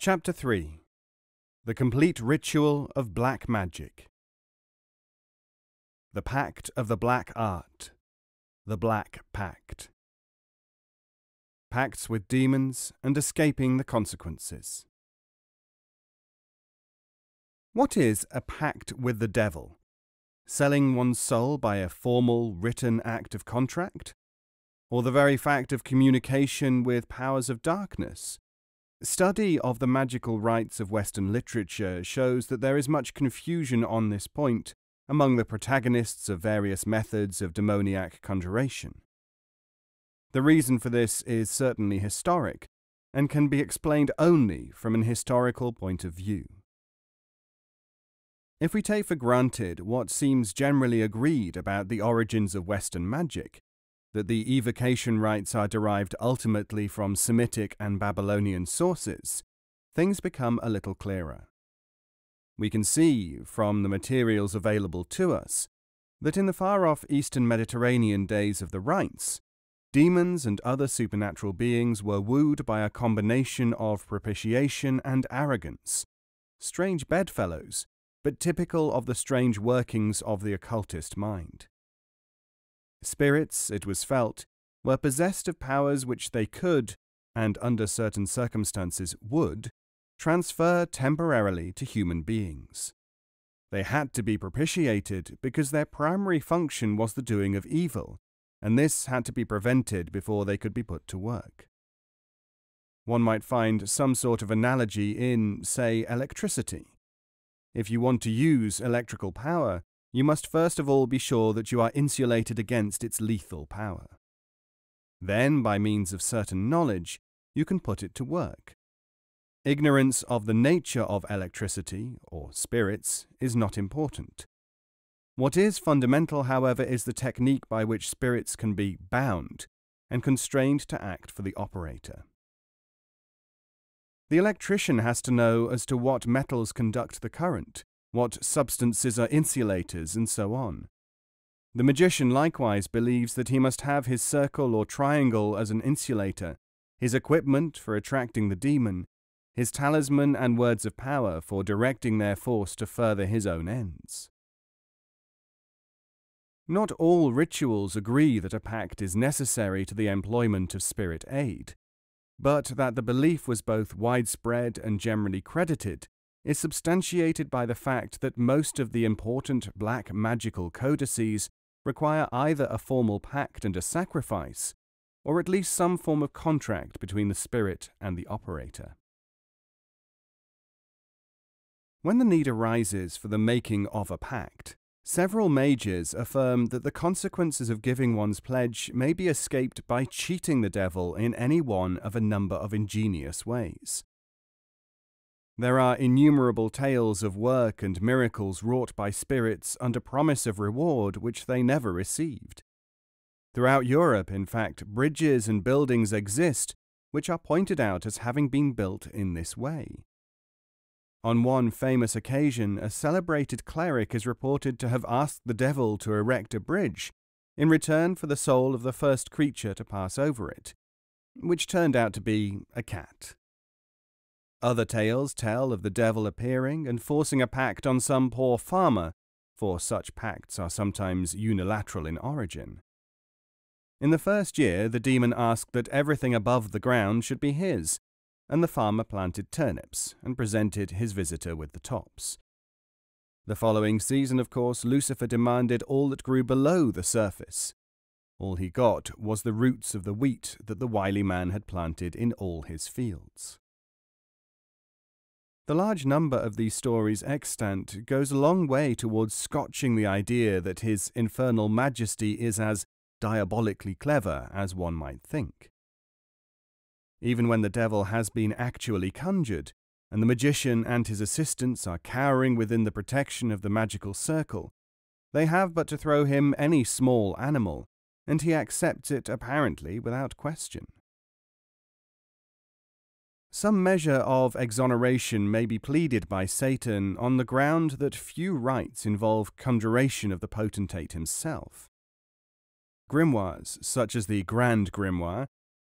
Chapter 3 The Complete Ritual of Black Magic. The Pact of the Black Art. The Black Pact. Pacts with demons and escaping the consequences. What is a pact with the devil? Selling one's soul by a formal written act of contract? Or the very fact of communication with powers of darkness? Study of the magical rites of Western literature shows that there is much confusion on this point among the protagonists of various methods of demoniac conjuration. The reason for this is certainly historic and can be explained only from an historical point of view. If we take for granted what seems generally agreed about the origins of Western magic, that the evocation rites are derived ultimately from Semitic and Babylonian sources, things become a little clearer. We can see, from the materials available to us, that in the far off Eastern Mediterranean days of the rites, demons and other supernatural beings were wooed by a combination of propitiation and arrogance, strange bedfellows but typical of the strange workings of the occultist mind. Spirits, it was felt, were possessed of powers which they could, and under certain circumstances would, transfer temporarily to human beings. They had to be propitiated because their primary function was the doing of evil, and this had to be prevented before they could be put to work. One might find some sort of analogy in, say, electricity. If you want to use electrical power, you must first of all be sure that you are insulated against its lethal power. Then, by means of certain knowledge, you can put it to work. Ignorance of the nature of electricity, or spirits, is not important. What is fundamental, however, is the technique by which spirits can be bound and constrained to act for the operator. The electrician has to know as to what metals conduct the current, what substances are insulators, and so on. The magician likewise believes that he must have his circle or triangle as an insulator, his equipment for attracting the demon, his talisman and words of power for directing their force to further his own ends. Not all rituals agree that a pact is necessary to the employment of spirit aid but that the belief was both widespread and generally credited is substantiated by the fact that most of the important black magical codices require either a formal pact and a sacrifice, or at least some form of contract between the spirit and the operator. When the need arises for the making of a pact, Several mages affirm that the consequences of giving one's pledge may be escaped by cheating the devil in any one of a number of ingenious ways. There are innumerable tales of work and miracles wrought by spirits under promise of reward which they never received. Throughout Europe, in fact, bridges and buildings exist which are pointed out as having been built in this way. On one famous occasion, a celebrated cleric is reported to have asked the devil to erect a bridge in return for the soul of the first creature to pass over it, which turned out to be a cat. Other tales tell of the devil appearing and forcing a pact on some poor farmer, for such pacts are sometimes unilateral in origin. In the first year, the demon asked that everything above the ground should be his, and the farmer planted turnips and presented his visitor with the tops. The following season, of course, Lucifer demanded all that grew below the surface. All he got was the roots of the wheat that the wily man had planted in all his fields. The large number of these stories extant goes a long way towards scotching the idea that his infernal majesty is as diabolically clever as one might think. Even when the devil has been actually conjured, and the magician and his assistants are cowering within the protection of the magical circle, they have but to throw him any small animal, and he accepts it apparently without question. Some measure of exoneration may be pleaded by Satan on the ground that few rites involve conjuration of the potentate himself. Grimoires, such as the Grand Grimoire,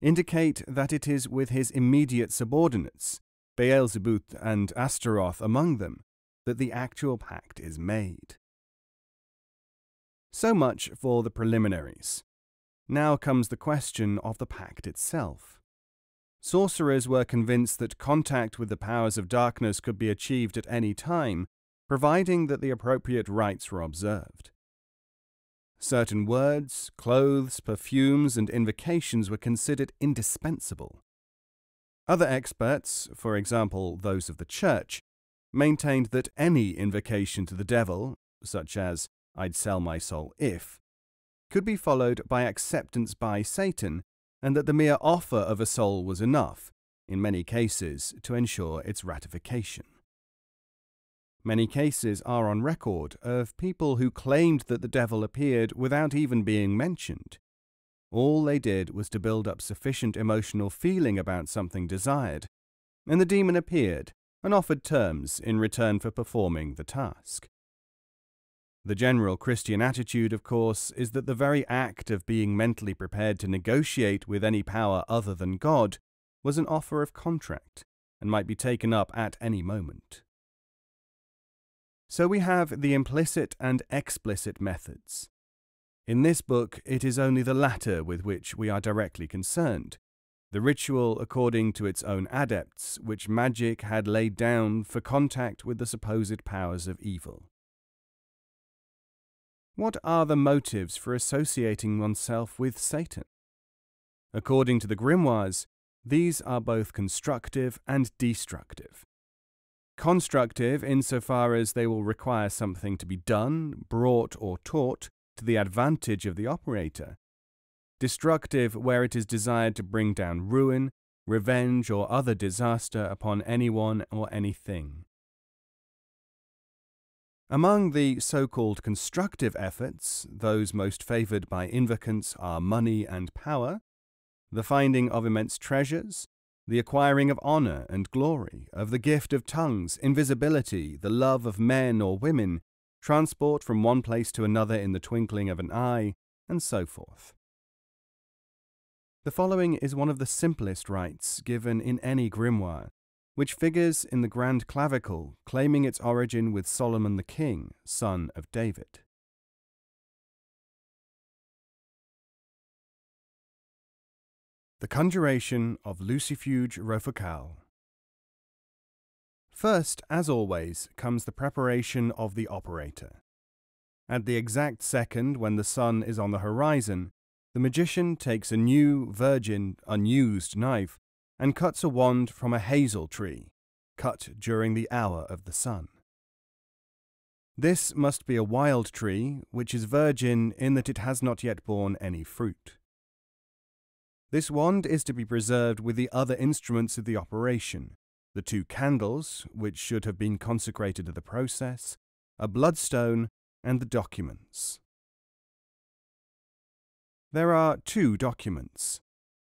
indicate that it is with his immediate subordinates, Beelzebub and Astaroth among them, that the actual pact is made. So much for the preliminaries. Now comes the question of the pact itself. Sorcerers were convinced that contact with the powers of darkness could be achieved at any time, providing that the appropriate rites were observed. Certain words, clothes, perfumes, and invocations were considered indispensable. Other experts, for example those of the Church, maintained that any invocation to the devil, such as, I'd sell my soul if, could be followed by acceptance by Satan, and that the mere offer of a soul was enough, in many cases, to ensure its ratification. Many cases are on record of people who claimed that the devil appeared without even being mentioned. All they did was to build up sufficient emotional feeling about something desired, and the demon appeared and offered terms in return for performing the task. The general Christian attitude, of course, is that the very act of being mentally prepared to negotiate with any power other than God was an offer of contract and might be taken up at any moment. So we have the implicit and explicit methods. In this book, it is only the latter with which we are directly concerned, the ritual according to its own adepts, which magic had laid down for contact with the supposed powers of evil. What are the motives for associating oneself with Satan? According to the grimoires, these are both constructive and destructive. Constructive insofar as they will require something to be done, brought, or taught to the advantage of the operator. Destructive where it is desired to bring down ruin, revenge, or other disaster upon anyone or anything. Among the so called constructive efforts, those most favoured by invocants are money and power, the finding of immense treasures, the acquiring of honour and glory, of the gift of tongues, invisibility, the love of men or women, transport from one place to another in the twinkling of an eye, and so forth. The following is one of the simplest rites given in any grimoire, which figures in the Grand Clavicle, claiming its origin with Solomon the King, son of David. The Conjuration of Lucifuge Rofocal. First, as always, comes the preparation of the operator. At the exact second when the sun is on the horizon, the magician takes a new, virgin, unused knife and cuts a wand from a hazel tree, cut during the hour of the sun. This must be a wild tree, which is virgin in that it has not yet borne any fruit. This wand is to be preserved with the other instruments of the operation the two candles, which should have been consecrated to the process, a bloodstone, and the documents. There are two documents.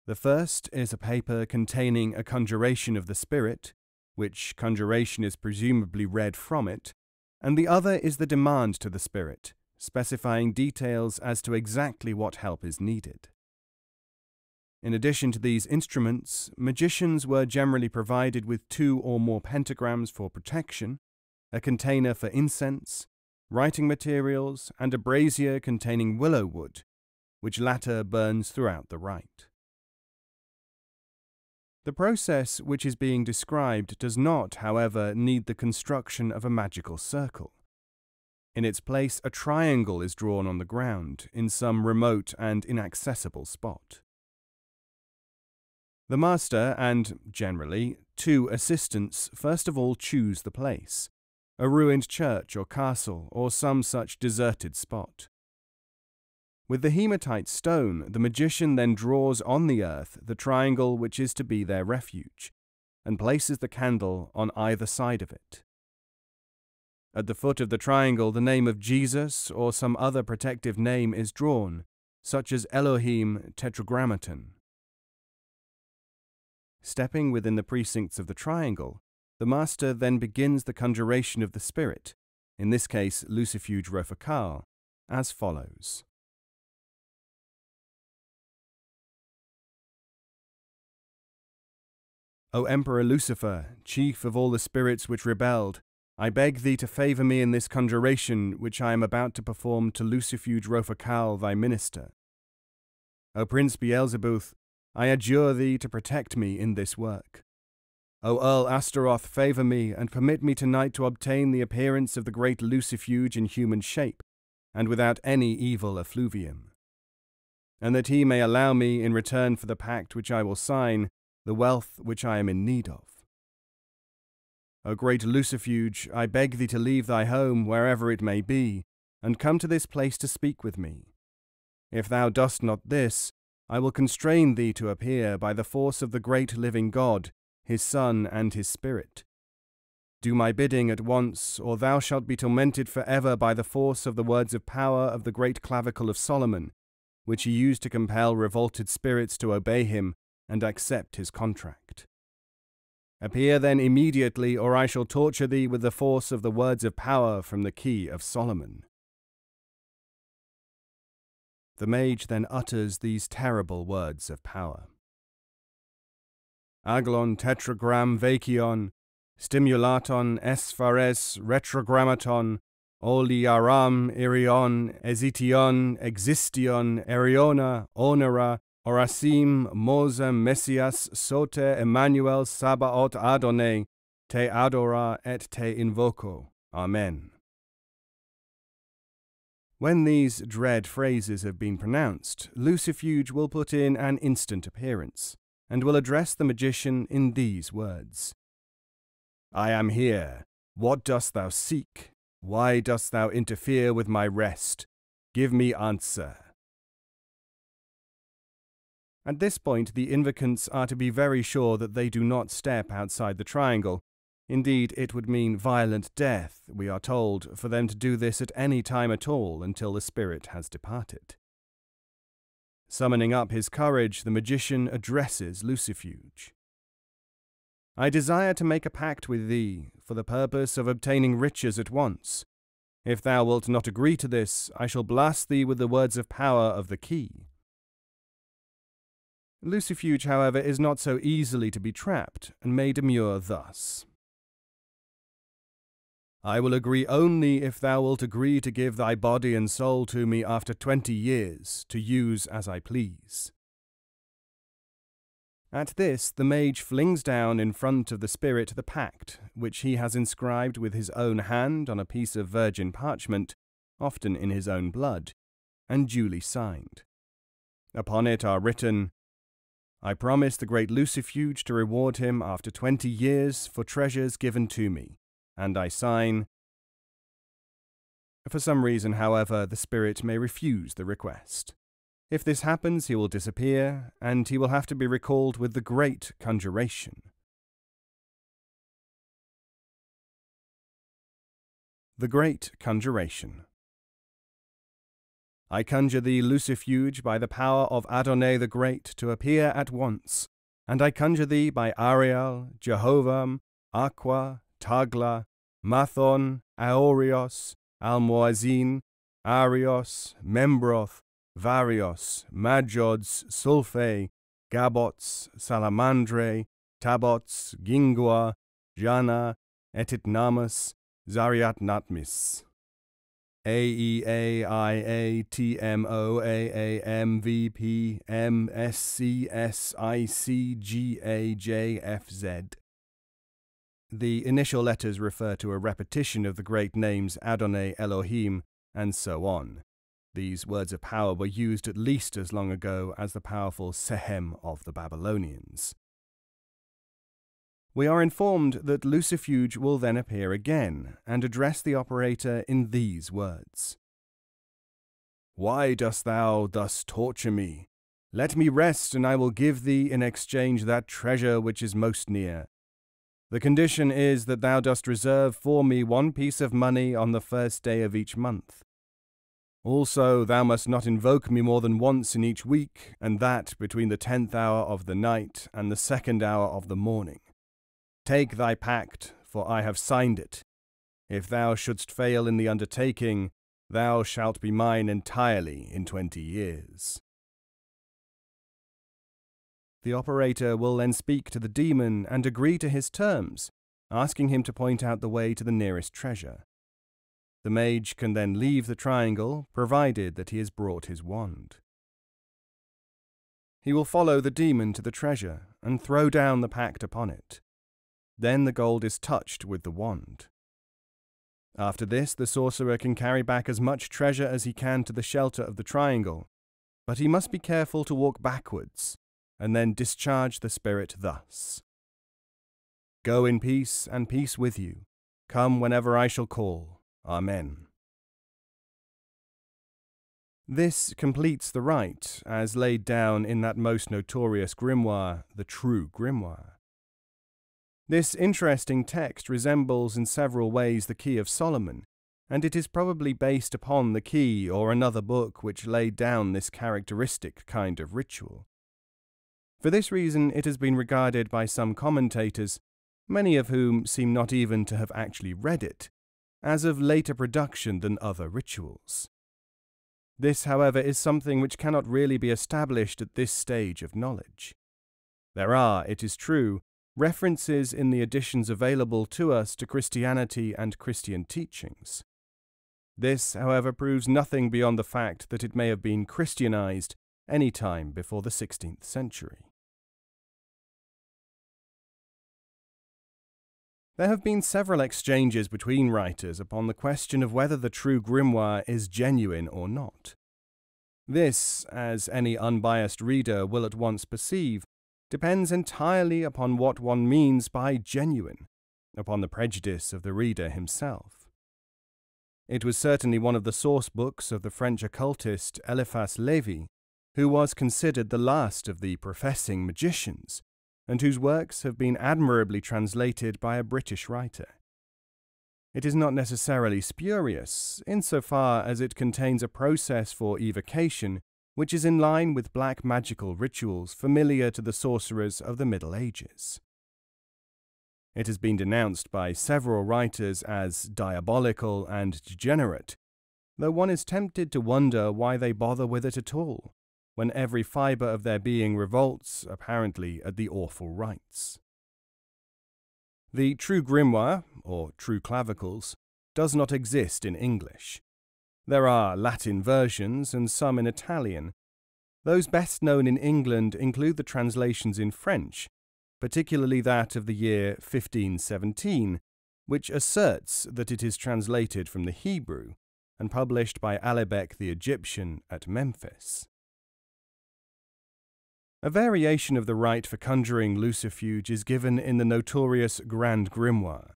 The first is a paper containing a conjuration of the spirit, which conjuration is presumably read from it, and the other is the demand to the spirit, specifying details as to exactly what help is needed. In addition to these instruments, magicians were generally provided with two or more pentagrams for protection, a container for incense, writing materials, and a brazier containing willow wood, which latter burns throughout the rite. The process which is being described does not, however, need the construction of a magical circle. In its place, a triangle is drawn on the ground in some remote and inaccessible spot. The master and, generally, two assistants first of all choose the place a ruined church or castle or some such deserted spot. With the hematite stone, the magician then draws on the earth the triangle which is to be their refuge, and places the candle on either side of it. At the foot of the triangle, the name of Jesus or some other protective name is drawn, such as Elohim Tetragrammaton. Stepping within the precincts of the triangle, the master then begins the conjuration of the spirit, in this case Lucifuge Rofocal, as follows. O Emperor Lucifer, chief of all the spirits which rebelled, I beg thee to favour me in this conjuration which I am about to perform to Lucifuge Rofocal, thy minister. O Prince Beelzebuth, I adjure thee to protect me in this work. O Earl Astaroth, favour me, and permit me tonight to obtain the appearance of the great Lucifuge in human shape, and without any evil effluvium. And that he may allow me, in return for the pact which I will sign, the wealth which I am in need of. O great Lucifuge, I beg thee to leave thy home, wherever it may be, and come to this place to speak with me. If thou dost not this, I will constrain thee to appear by the force of the great living God, his Son, and his Spirit. Do my bidding at once, or thou shalt be tormented for ever by the force of the words of power of the great clavicle of Solomon, which he used to compel revolted spirits to obey him and accept his contract. Appear then immediately, or I shall torture thee with the force of the words of power from the key of Solomon. The mage then utters these terrible words of power. Aglon tetragram vacion, stimulaton esphares retrogrammaton, oliaram irion, ezition, existion, eriona, onera, orasim, mosem, messias, sote, Emmanuel, sabaot Adonai, te adora et te invoco. Amen. When these dread phrases have been pronounced, Lucifuge will put in an instant appearance and will address the magician in these words I am here. What dost thou seek? Why dost thou interfere with my rest? Give me answer. At this point, the invocants are to be very sure that they do not step outside the triangle. Indeed, it would mean violent death, we are told, for them to do this at any time at all until the spirit has departed. Summoning up his courage, the magician addresses Lucifuge. I desire to make a pact with thee, for the purpose of obtaining riches at once. If thou wilt not agree to this, I shall blast thee with the words of power of the key. Lucifuge, however, is not so easily to be trapped, and may demur thus. I will agree only if thou wilt agree to give thy body and soul to me after twenty years, to use as I please. At this, the mage flings down in front of the spirit the pact, which he has inscribed with his own hand on a piece of virgin parchment, often in his own blood, and duly signed. Upon it are written, I promise the great Lucifuge to reward him after twenty years for treasures given to me, and I sign. For some reason, however, the spirit may refuse the request. If this happens, he will disappear, and he will have to be recalled with the Great Conjuration. The Great Conjuration I conjure thee, Lucifuge, by the power of Adonai the Great, to appear at once, and I conjure thee by Ariel, Jehovah, Aqua, Tagla, Mathon, Aorios, Almoazin, Arios, Membroth, Varios, Majods, Sulphe, Gabots, Salamandre, Tabots, Gingua, Jana, Etitnamus, Zariat Natmis. A E A I A T M O A A M V P M S C S I C G A J F Z. The initial letters refer to a repetition of the great names Adonai Elohim, and so on. These words of power were used at least as long ago as the powerful Sehem of the Babylonians. We are informed that Lucifuge will then appear again and address the operator in these words Why dost thou thus torture me? Let me rest, and I will give thee in exchange that treasure which is most near. The condition is that thou dost reserve for me one piece of money on the first day of each month. Also, thou must not invoke me more than once in each week, and that between the tenth hour of the night and the second hour of the morning. Take thy pact, for I have signed it. If thou shouldst fail in the undertaking, thou shalt be mine entirely in twenty years. the operator will then speak to the demon and agree to his terms, asking him to point out the way to the nearest treasure. The mage can then leave the triangle, provided that he has brought his wand. He will follow the demon to the treasure and throw down the pact upon it. Then the gold is touched with the wand. After this, the sorcerer can carry back as much treasure as he can to the shelter of the triangle, but he must be careful to walk backwards and then discharge the spirit thus Go in peace, and peace with you. Come whenever I shall call. Amen. This completes the rite, as laid down in that most notorious grimoire, the True Grimoire. This interesting text resembles in several ways the Key of Solomon, and it is probably based upon the Key or another book which laid down this characteristic kind of ritual. For this reason, it has been regarded by some commentators, many of whom seem not even to have actually read it, as of later production than other rituals. This, however, is something which cannot really be established at this stage of knowledge. There are, it is true, references in the editions available to us to Christianity and Christian teachings. This, however, proves nothing beyond the fact that it may have been Christianized any time before the 16th century. There have been several exchanges between writers upon the question of whether the true grimoire is genuine or not. This, as any unbiased reader will at once perceive, depends entirely upon what one means by genuine, upon the prejudice of the reader himself. It was certainly one of the source books of the French occultist Eliphas Levi, who was considered the last of the professing magicians, and whose works have been admirably translated by a British writer. It is not necessarily spurious, insofar as it contains a process for evocation which is in line with black magical rituals familiar to the sorcerers of the Middle Ages. It has been denounced by several writers as diabolical and degenerate, though one is tempted to wonder why they bother with it at all when every fibre of their being revolts, apparently, at the awful rites. The true grimoire, or true clavicles, does not exist in English. There are Latin versions and some in Italian. Those best known in England include the translations in French, particularly that of the year 1517, which asserts that it is translated from the Hebrew and published by Alibek the Egyptian at Memphis. A variation of the rite for conjuring lucifuge is given in the notorious Grand Grimoire.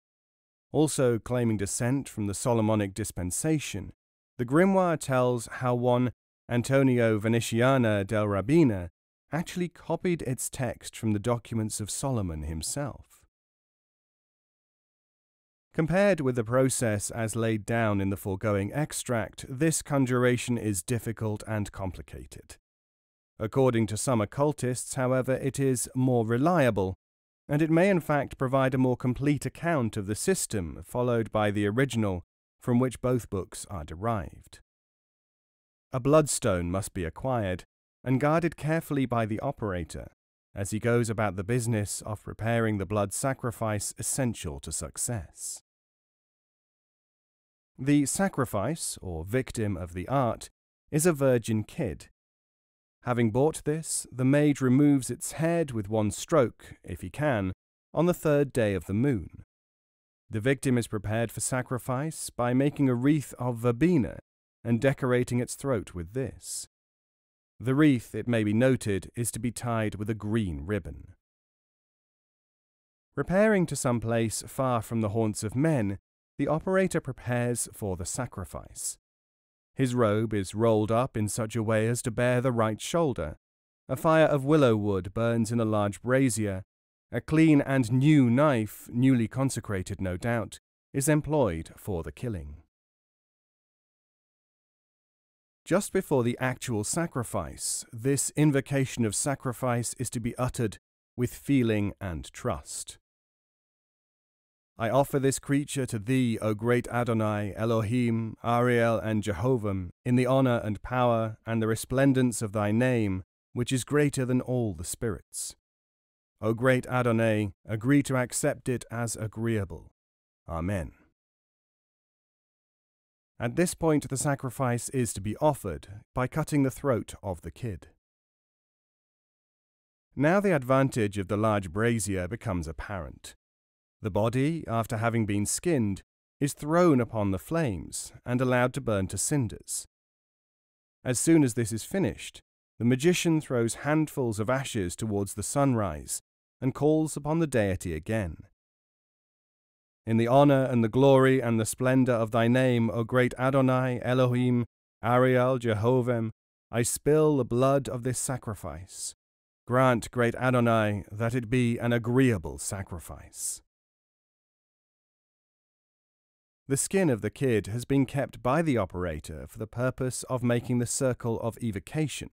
Also claiming descent from the Solomonic dispensation, the grimoire tells how one Antonio Venetiana del Rabina actually copied its text from the documents of Solomon himself. Compared with the process as laid down in the foregoing extract, this conjuration is difficult and complicated. According to some occultists, however, it is more reliable, and it may in fact provide a more complete account of the system followed by the original from which both books are derived. A bloodstone must be acquired and guarded carefully by the operator as he goes about the business of preparing the blood sacrifice essential to success. The sacrifice, or victim of the art, is a virgin kid, Having bought this, the mage removes its head with one stroke, if he can, on the third day of the moon. The victim is prepared for sacrifice by making a wreath of verbena and decorating its throat with this. The wreath, it may be noted, is to be tied with a green ribbon. Repairing to some place far from the haunts of men, the operator prepares for the sacrifice. His robe is rolled up in such a way as to bare the right shoulder. A fire of willow wood burns in a large brazier. A clean and new knife, newly consecrated no doubt, is employed for the killing. Just before the actual sacrifice, this invocation of sacrifice is to be uttered with feeling and trust. I offer this creature to thee, O great Adonai, Elohim, Ariel, and Jehovah, in the honour and power and the resplendence of thy name, which is greater than all the spirits. O great Adonai, agree to accept it as agreeable. Amen. At this point, the sacrifice is to be offered by cutting the throat of the kid. Now the advantage of the large brazier becomes apparent. The body, after having been skinned, is thrown upon the flames and allowed to burn to cinders. As soon as this is finished, the magician throws handfuls of ashes towards the sunrise and calls upon the deity again. In the honor and the glory and the splendor of thy name, O great Adonai, Elohim, Ariel, Jehovah, I spill the blood of this sacrifice. Grant, great Adonai, that it be an agreeable sacrifice. The skin of the kid has been kept by the operator for the purpose of making the circle of evocation,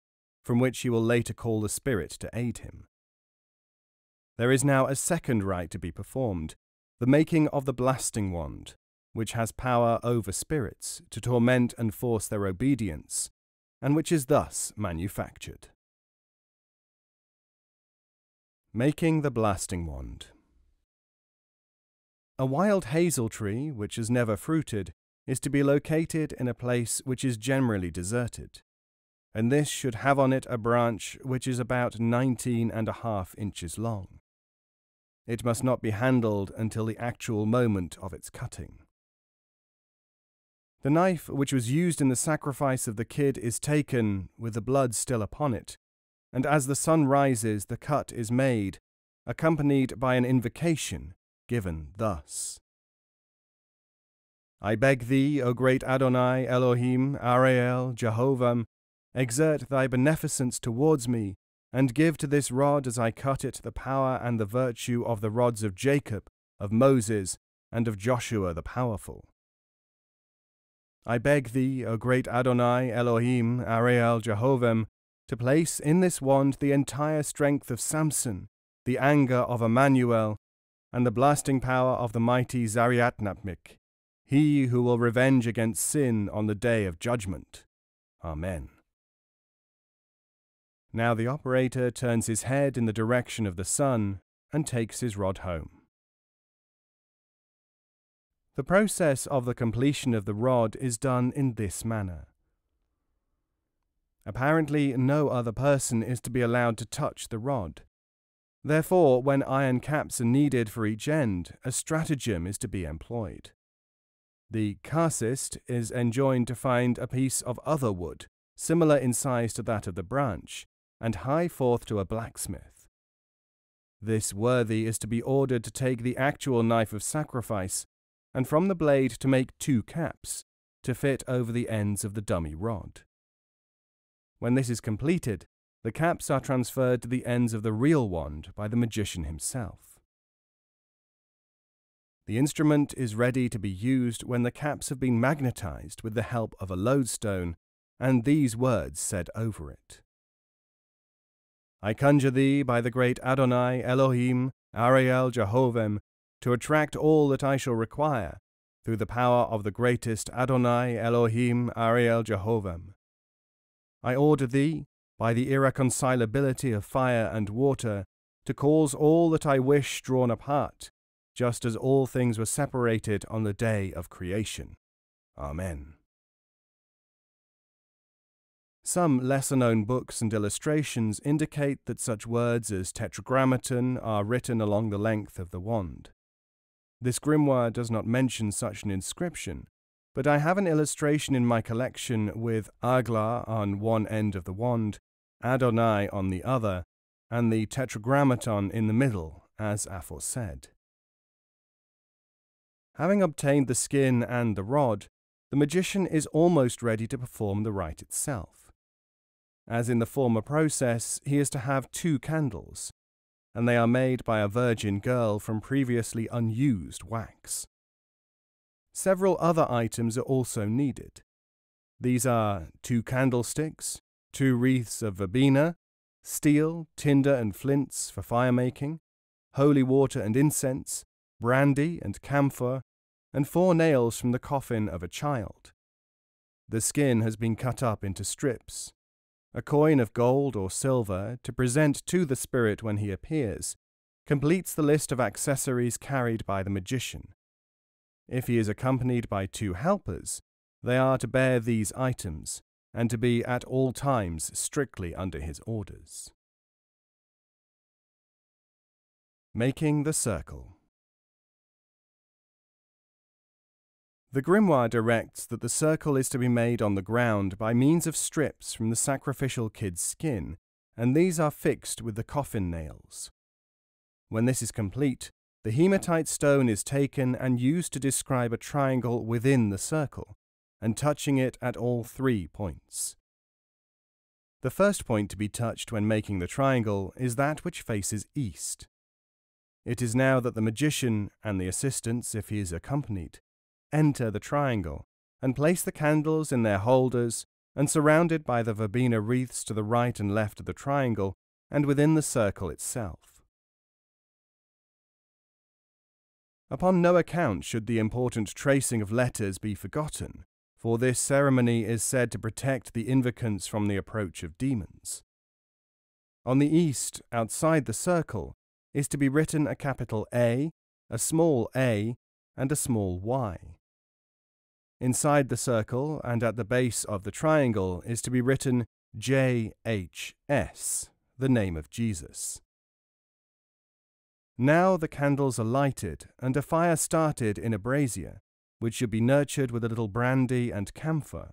from which he will later call the spirit to aid him. There is now a second rite to be performed, the making of the blasting wand, which has power over spirits to torment and force their obedience, and which is thus manufactured. Making the blasting wand. A wild hazel tree, which has never fruited, is to be located in a place which is generally deserted, and this should have on it a branch which is about nineteen and a half inches long. It must not be handled until the actual moment of its cutting. The knife which was used in the sacrifice of the kid is taken, with the blood still upon it, and as the sun rises, the cut is made, accompanied by an invocation given thus I beg thee, O great Adonai, Elohim, Ariel, Jehovah, exert thy beneficence towards me, and give to this rod as I cut it the power and the virtue of the rods of Jacob, of Moses, and of Joshua the powerful. I beg thee, O great Adonai, Elohim, Ariel, Jehovah, to place in this wand the entire strength of Samson, the anger of Emmanuel, and the blasting power of the mighty Zariatnapmik, he who will revenge against sin on the day of judgment. Amen. Now the operator turns his head in the direction of the sun and takes his rod home. The process of the completion of the rod is done in this manner. Apparently, no other person is to be allowed to touch the rod. Therefore, when iron caps are needed for each end, a stratagem is to be employed. The casuist is enjoined to find a piece of other wood, similar in size to that of the branch, and hie forth to a blacksmith. This worthy is to be ordered to take the actual knife of sacrifice, and from the blade to make two caps, to fit over the ends of the dummy rod. When this is completed, the caps are transferred to the ends of the real wand by the magician himself. The instrument is ready to be used when the caps have been magnetized with the help of a lodestone and these words said over it. I conjure thee by the great Adonai, Elohim, Ariel, Jehovah, to attract all that I shall require, through the power of the greatest Adonai, Elohim, Ariel, Jehovah. I order thee, by the irreconcilability of fire and water, to cause all that I wish drawn apart, just as all things were separated on the day of creation. Amen. Some lesser known books and illustrations indicate that such words as tetragrammaton are written along the length of the wand. This grimoire does not mention such an inscription, but I have an illustration in my collection with Agla on one end of the wand, Adonai on the other, and the tetragrammaton in the middle, as aforesaid. Having obtained the skin and the rod, the magician is almost ready to perform the rite itself. As in the former process, he is to have two candles, and they are made by a virgin girl from previously unused wax. Several other items are also needed. These are two candlesticks, two wreaths of verbena, steel, tinder, and flints for fire making, holy water and incense, brandy and camphor, and four nails from the coffin of a child. The skin has been cut up into strips, a coin of gold or silver to present to the spirit when he appears, completes the list of accessories carried by the magician. If he is accompanied by two helpers, they are to bear these items and to be at all times strictly under his orders. Making the Circle The grimoire directs that the circle is to be made on the ground by means of strips from the sacrificial kid's skin, and these are fixed with the coffin nails. When this is complete, the hematite stone is taken and used to describe a triangle within the circle, and touching it at all three points. The first point to be touched when making the triangle is that which faces east. It is now that the magician and the assistants, if he is accompanied, enter the triangle and place the candles in their holders and surrounded by the verbena wreaths to the right and left of the triangle and within the circle itself. Upon no account should the important tracing of letters be forgotten, for this ceremony is said to protect the invocants from the approach of demons. On the east, outside the circle, is to be written a capital A, a small a, and a small y. Inside the circle and at the base of the triangle is to be written JHS, the name of Jesus. Now the candles are lighted and a fire started in a brazier, which should be nurtured with a little brandy and camphor.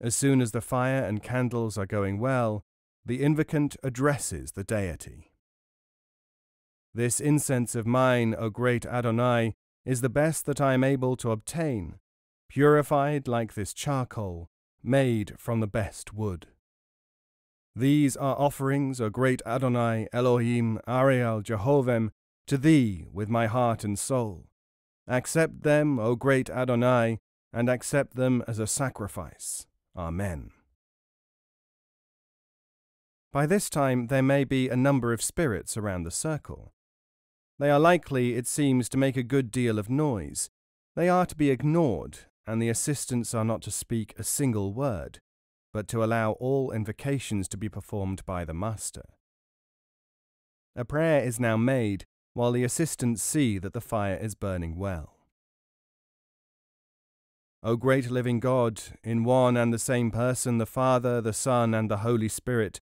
As soon as the fire and candles are going well, the invocant addresses the deity. This incense of mine, O great Adonai, is the best that I am able to obtain, purified like this charcoal, made from the best wood. These are offerings, O great Adonai, Elohim, Ariel, Jehovah, to thee with my heart and soul. Accept them, O great Adonai, and accept them as a sacrifice. Amen. By this time there may be a number of spirits around the circle. They are likely, it seems, to make a good deal of noise. They are to be ignored and the assistants are not to speak a single word, but to allow all invocations to be performed by the master. A prayer is now made while the assistants see that the fire is burning well. O great living God, in one and the same person, the Father, the Son, and the Holy Spirit,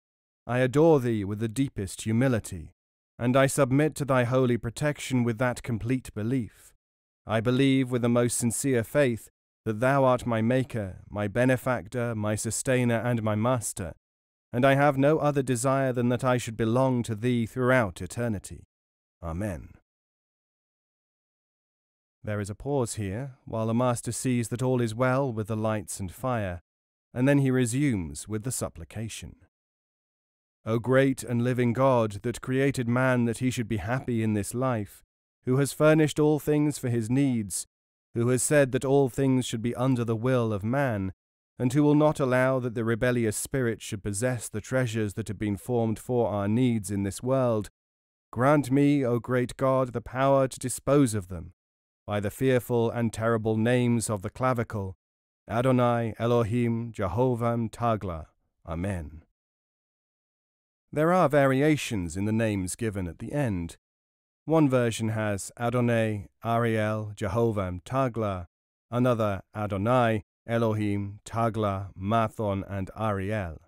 I adore thee with the deepest humility, and I submit to thy holy protection with that complete belief. I believe with the most sincere faith that thou art my Maker, my benefactor, my sustainer, and my master, and I have no other desire than that I should belong to thee throughout eternity. Amen. There is a pause here, while the master sees that all is well with the lights and fire, and then he resumes with the supplication. O great and living God, that created man that he should be happy in this life, who has furnished all things for his needs, who has said that all things should be under the will of man, and who will not allow that the rebellious spirit should possess the treasures that have been formed for our needs in this world, grant me, O great God, the power to dispose of them, by the fearful and terrible names of the clavicle, Adonai, Elohim, Jehovah, Tagla. Amen. There are variations in the names given at the end, one version has Adonai, Ariel, Jehovah, Tagla, another Adonai, Elohim, Tagla, Mathon, and Ariel.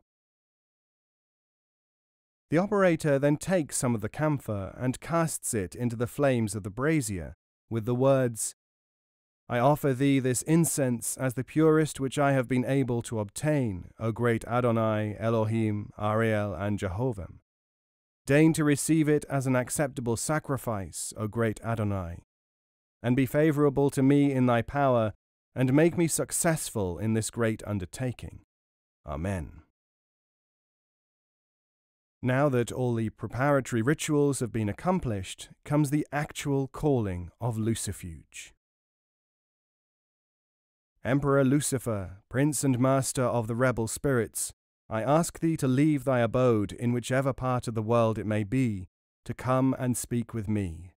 The operator then takes some of the camphor and casts it into the flames of the brazier, with the words, I offer thee this incense as the purest which I have been able to obtain, O great Adonai, Elohim, Ariel, and Jehovah. Deign to receive it as an acceptable sacrifice, O great Adonai, and be favorable to me in thy power, and make me successful in this great undertaking. Amen. Now that all the preparatory rituals have been accomplished, comes the actual calling of Lucifuge. Emperor Lucifer, prince and master of the rebel spirits, I ask thee to leave thy abode in whichever part of the world it may be, to come and speak with me.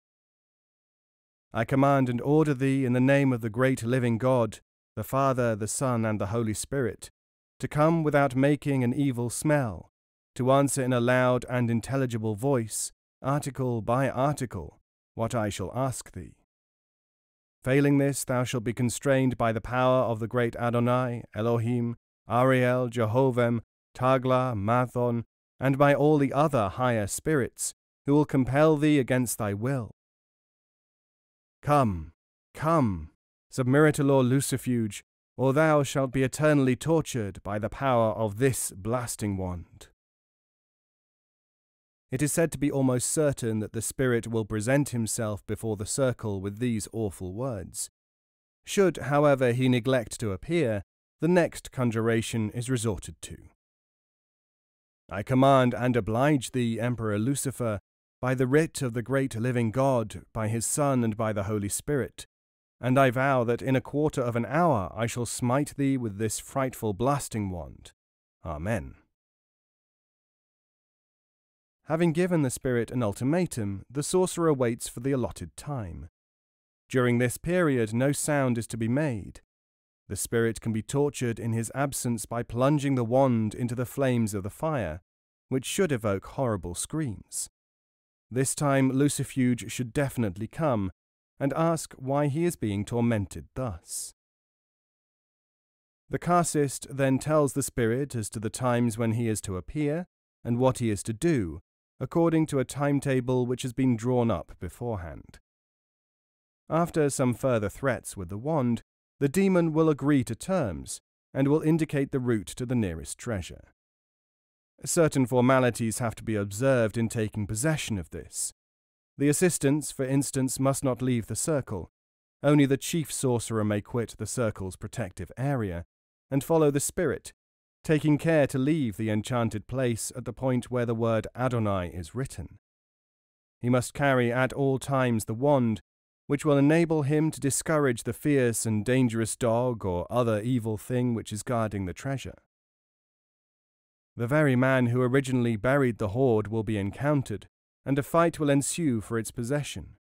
I command and order thee in the name of the great living God, the Father, the Son, and the Holy Spirit, to come without making an evil smell, to answer in a loud and intelligible voice, article by article, what I shall ask thee. Failing this, thou shalt be constrained by the power of the great Adonai, Elohim, Ariel, Jehovah, Tagla, Mathon, and by all the other higher spirits, who will compel thee against thy will. Come, come, submiratilor Lucifuge, or thou shalt be eternally tortured by the power of this blasting wand. It is said to be almost certain that the spirit will present himself before the circle with these awful words. Should, however, he neglect to appear, the next conjuration is resorted to. I command and oblige thee, Emperor Lucifer, by the writ of the great living God, by his Son, and by the Holy Spirit, and I vow that in a quarter of an hour I shall smite thee with this frightful blasting wand. Amen. Having given the spirit an ultimatum, the sorcerer waits for the allotted time. During this period, no sound is to be made. The spirit can be tortured in his absence by plunging the wand into the flames of the fire, which should evoke horrible screams. This time, Lucifuge should definitely come and ask why he is being tormented thus. The Karcist then tells the spirit as to the times when he is to appear and what he is to do, according to a timetable which has been drawn up beforehand. After some further threats with the wand, the demon will agree to terms and will indicate the route to the nearest treasure. Certain formalities have to be observed in taking possession of this. The assistants, for instance, must not leave the circle. Only the chief sorcerer may quit the circle's protective area and follow the spirit, taking care to leave the enchanted place at the point where the word Adonai is written. He must carry at all times the wand, which will enable him to discourage the fierce and dangerous dog or other evil thing which is guarding the treasure. The very man who originally buried the hoard will be encountered, and a fight will ensue for its possession.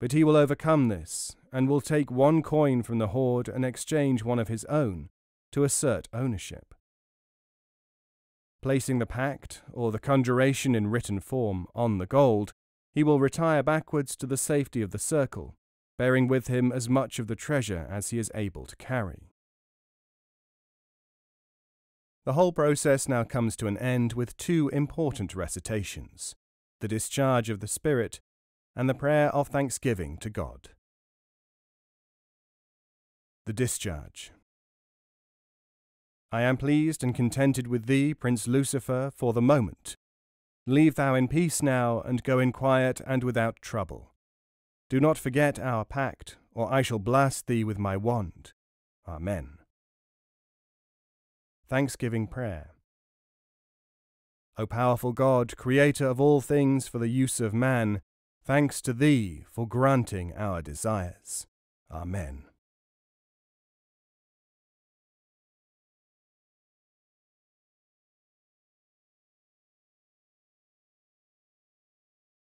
But he will overcome this, and will take one coin from the hoard and exchange one of his own to assert ownership placing the pact, or the conjuration in written form, on the gold, he will retire backwards to the safety of the circle, bearing with him as much of the treasure as he is able to carry. The whole process now comes to an end with two important recitations the discharge of the Spirit and the prayer of thanksgiving to God. The discharge. I am pleased and contented with thee, Prince Lucifer, for the moment. Leave thou in peace now, and go in quiet and without trouble. Do not forget our pact, or I shall blast thee with my wand. Amen. Thanksgiving Prayer O powerful God, creator of all things for the use of man, thanks to thee for granting our desires. Amen.